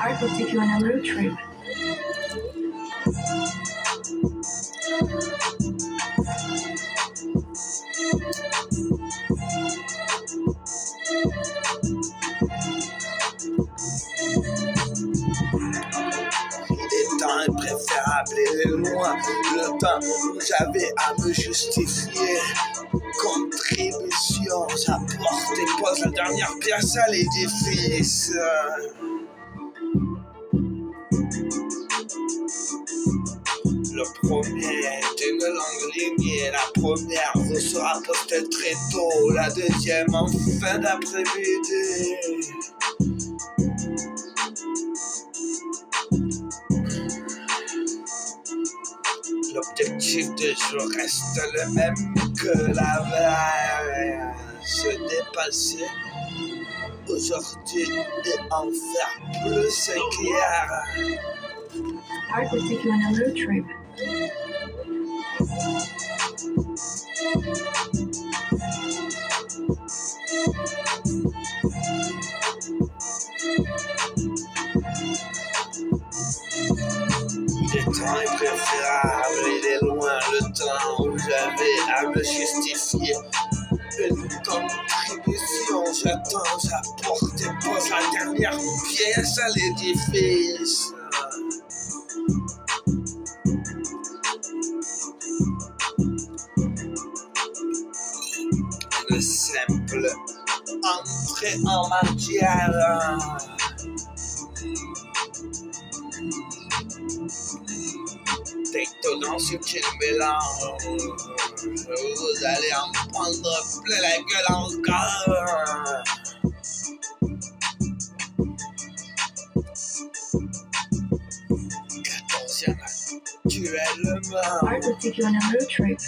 Art will take you on a road trip. Est préférable et loin. Le temps où j'avais à me justifier. Contribution, j'apporte et pose la dernière pièce à l'édifice. Le premier d'une longue lignée, la première vous sera postée très tôt, la deuxième en fin d'après-midi. L'objectif de jour reste le même que la veille. Se dépasser aujourd'hui et en faire plus qu'hier. Art will take you on a road trip. Le temps est préférable, il est loin le temps où j'avais à me justifier. Une contribution, j'attends, j'apporte pose la dernière pièce à l'édifice. Une simple entrée en matière. Étonnant ce qu'il mélange. Vous allez en prendre plein la gueule encore. Art will take you on a road trip.